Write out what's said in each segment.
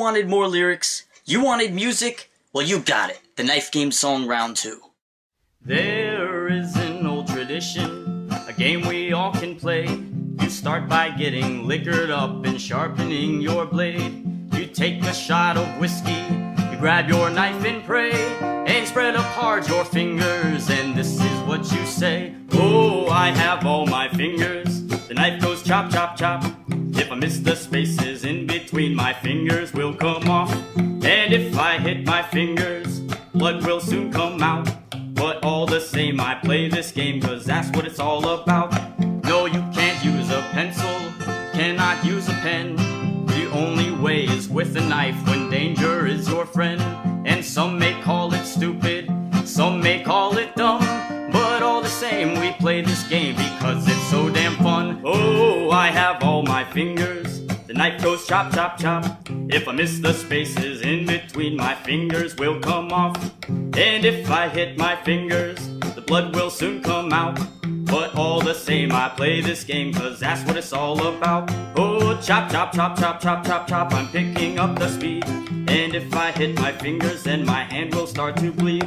wanted more lyrics? You wanted music? Well, you got it. The Knife Game Song Round 2. There is an old tradition, a game we all can play. You start by getting liquored up and sharpening your blade. You take a shot of whiskey, you grab your knife and pray, and spread apart your fingers, and this is what you say. Oh, I have all my fingers. The knife goes chop, chop, chop. If I miss the spaces in between, my fingers will come off. And if I hit my fingers, blood will soon come out. But all the same, I play this game cause that's what it's all about. No, you can't use a pencil, cannot use a pen. The only way is with a knife when danger is your friend. And some may call it stupid, some may call it dumb. Same, we play this game because it's so damn fun. Oh, I have all my fingers. The knife goes chop, chop, chop. If I miss the spaces in between, my fingers will come off. And if I hit my fingers, the blood will soon come out. But all the same, I play this game cause that's what it's all about. Oh, chop, chop, chop, chop, chop, chop, chop, I'm picking up the speed. And if I hit my fingers, then my hand will start to bleed.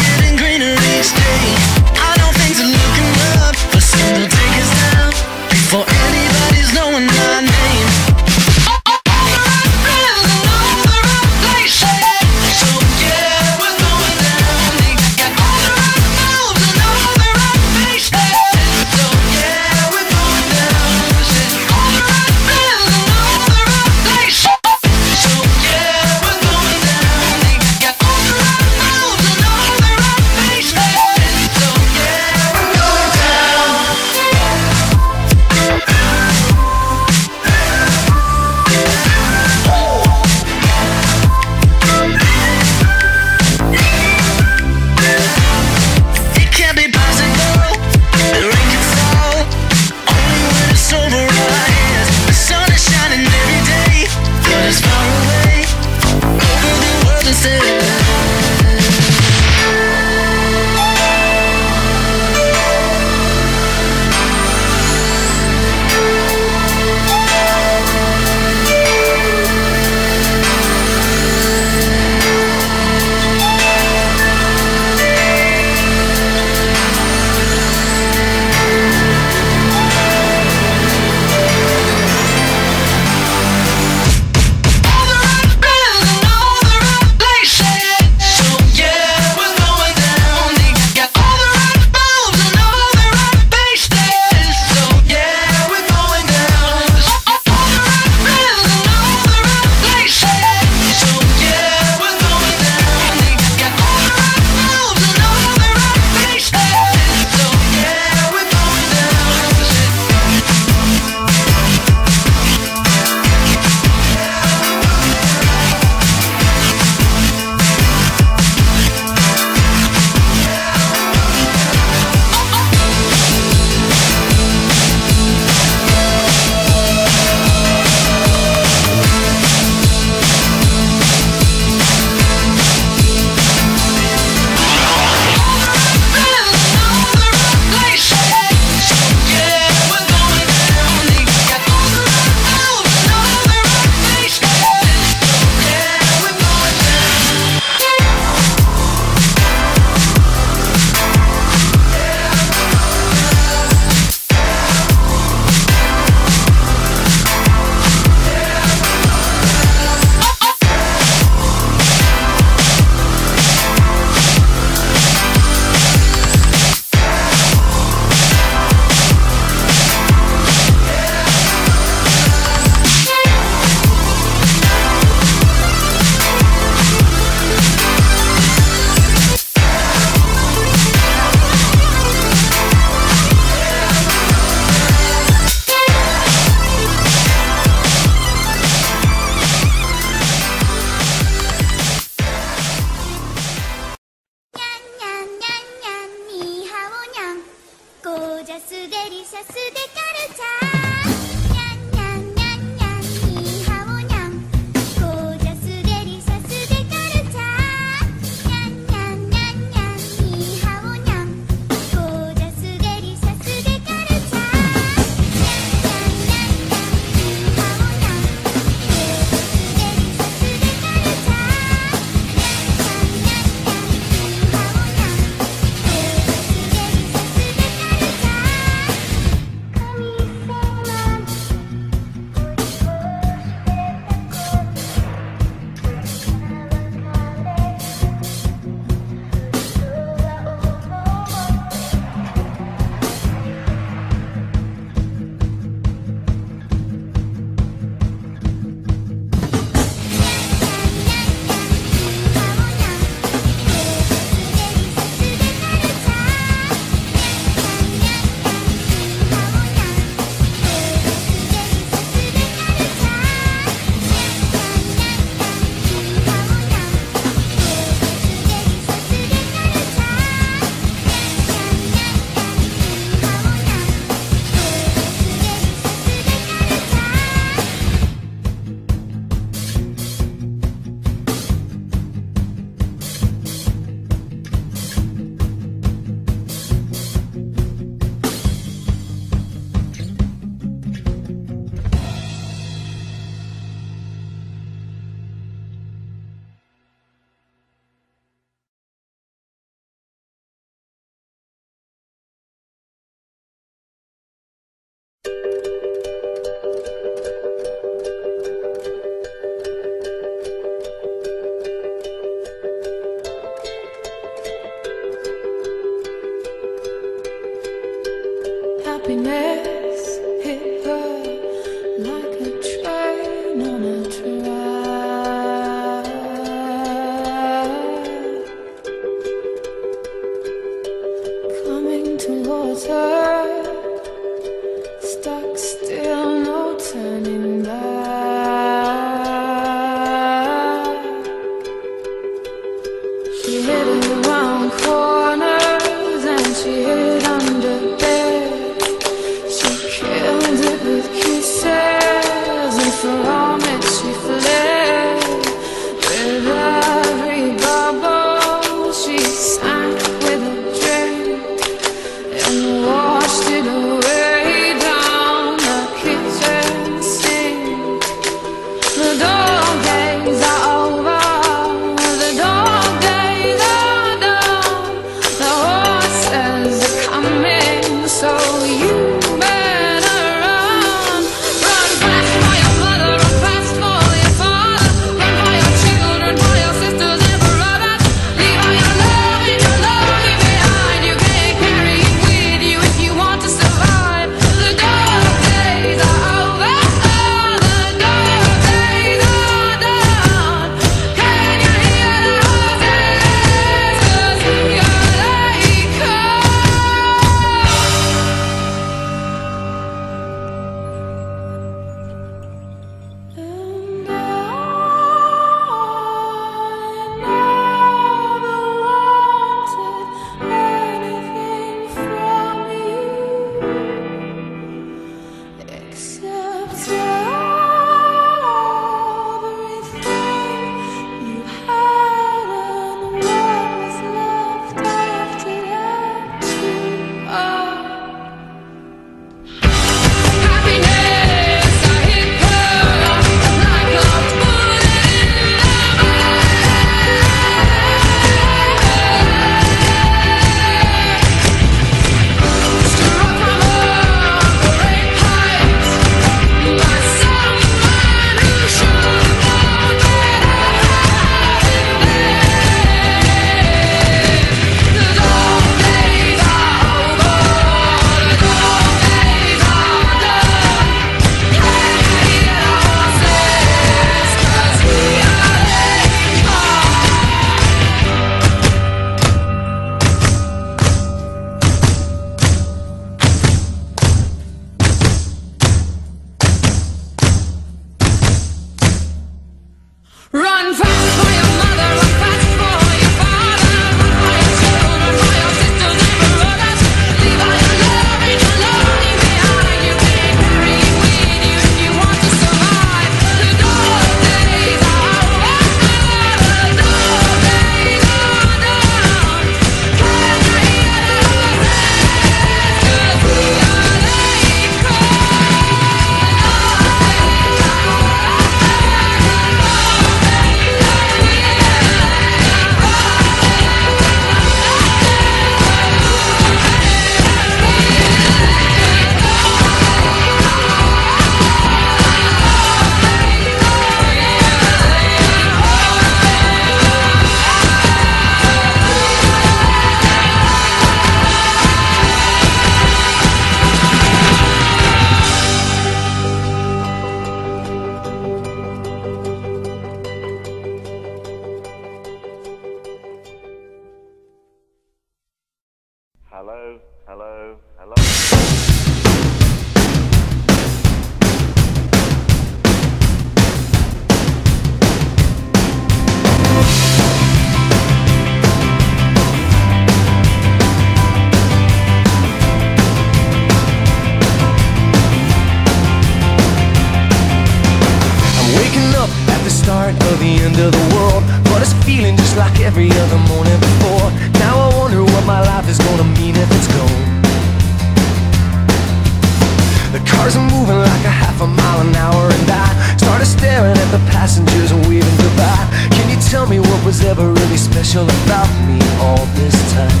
an hour And I started staring at the passengers weaving goodbye. Can you tell me what was ever really special about me all this time?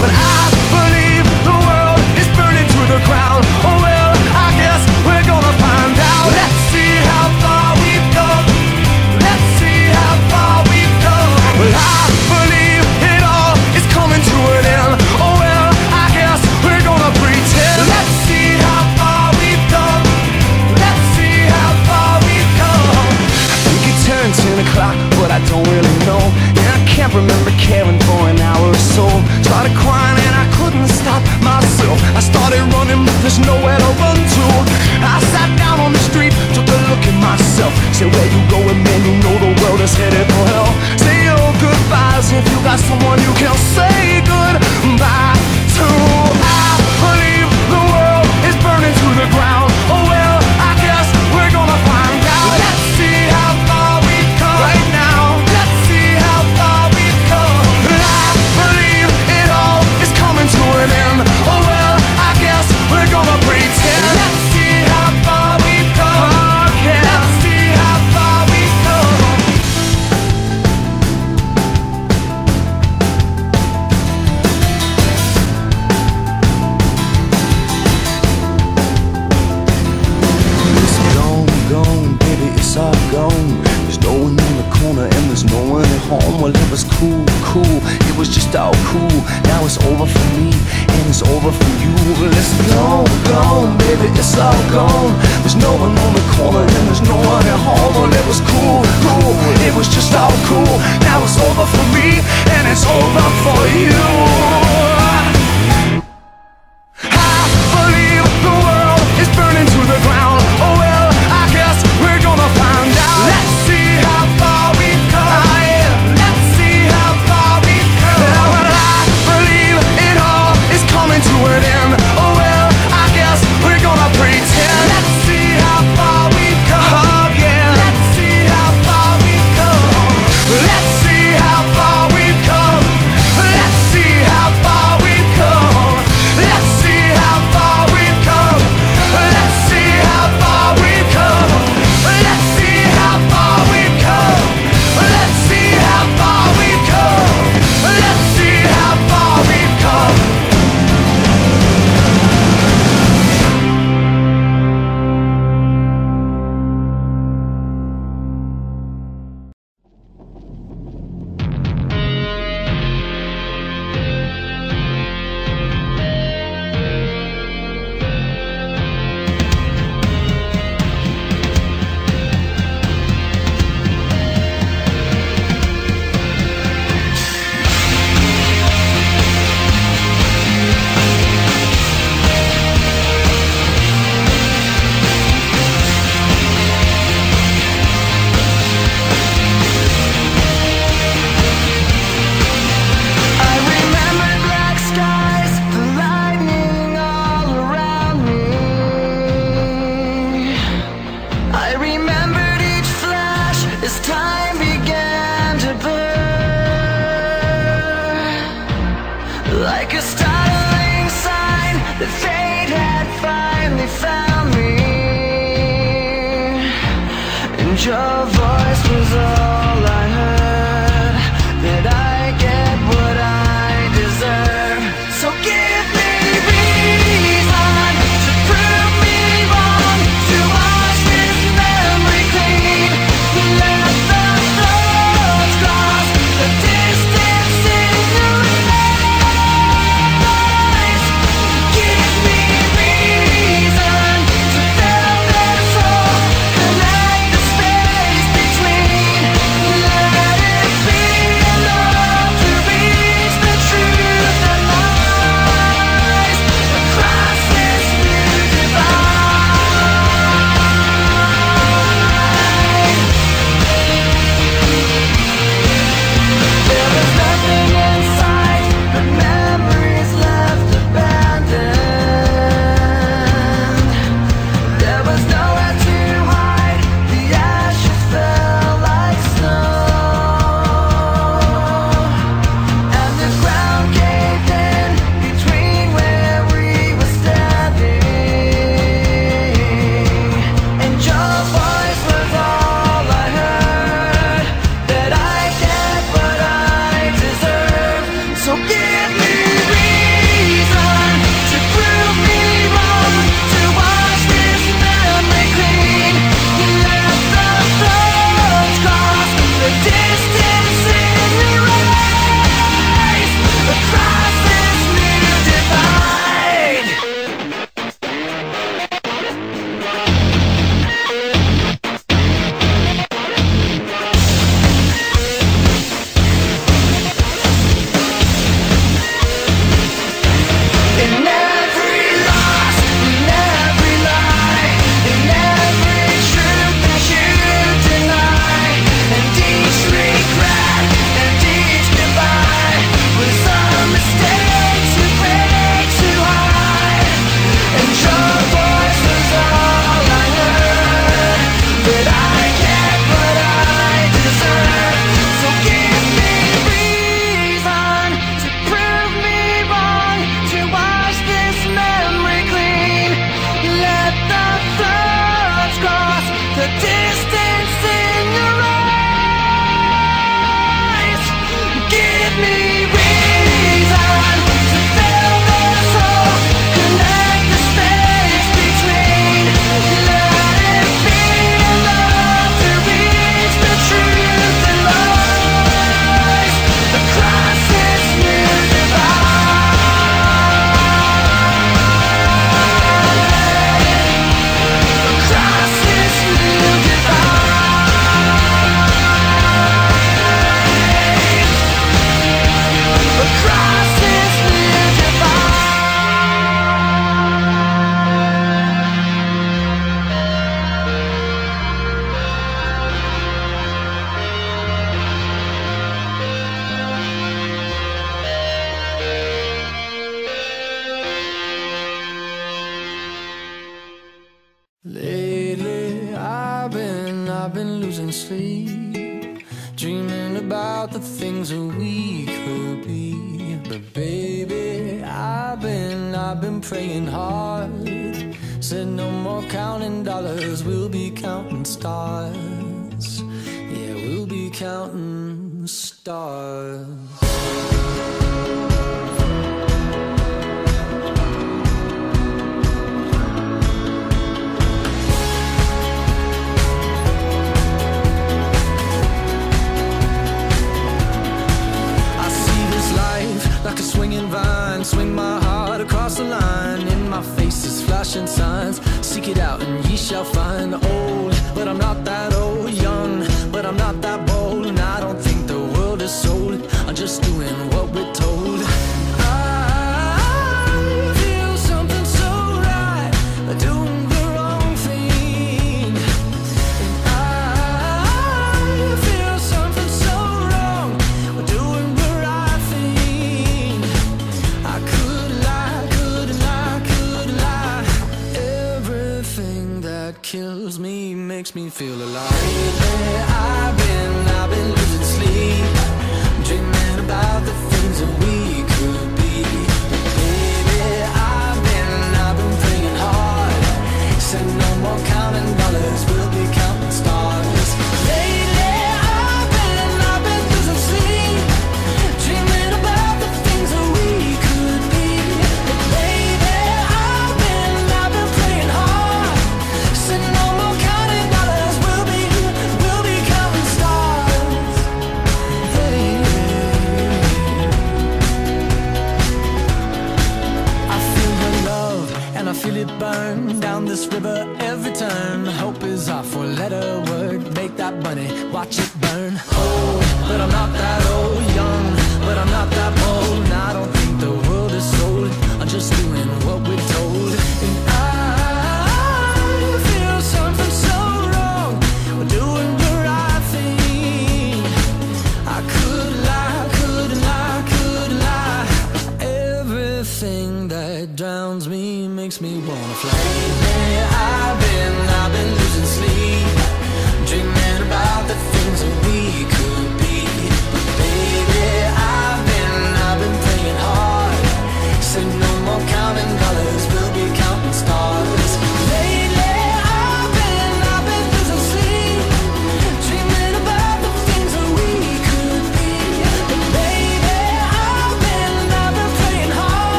But I believe the world is burning to the ground. Oh well, I guess we're gonna find out. Let's see how far we've come. Let's see how far we've come. Well, remember caring for an hour or so. Started crying and I couldn't stop myself. I started running but there's nowhere to run to. I sat down on the street, took a look at myself. Said where you going man, you know the world is headed for hell. Say your goodbyes if you got someone you can say goodbye to. I believe the world is burning to the ground.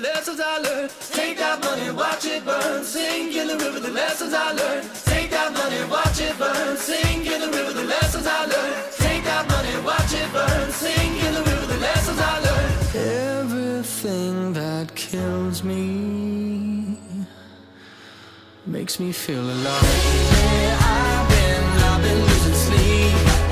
lessons I learned. Take that money, watch it burn. Sing in the river the lessons I learned. Take that money, watch it burn. Sing in the river the lessons I learned. Take that money, watch it burn. Sing in the river the lessons I learned. Everything that kills me makes me feel alive. I've been, I've been losing sleep.